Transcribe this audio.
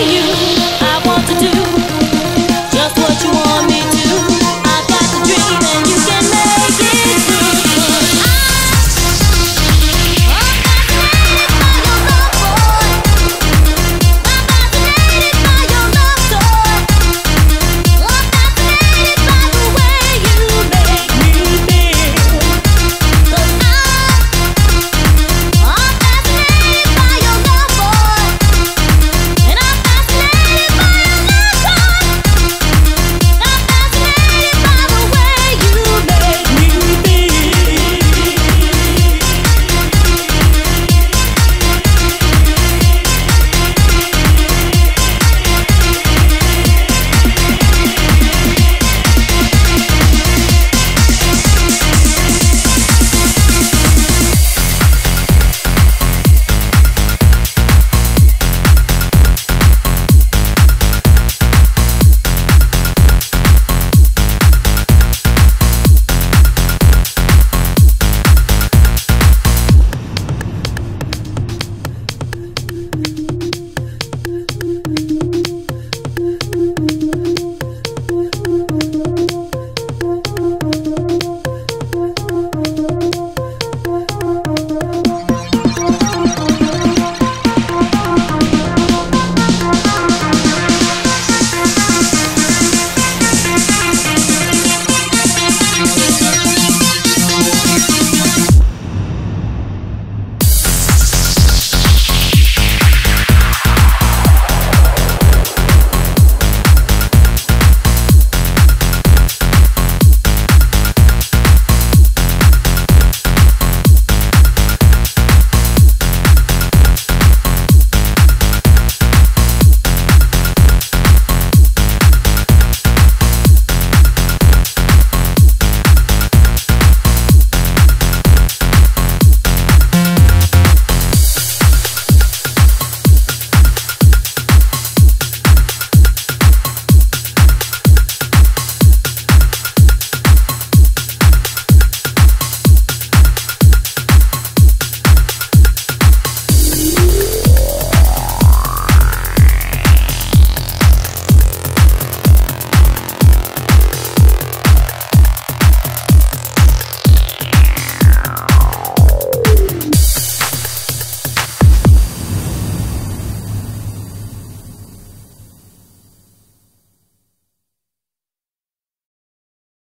you.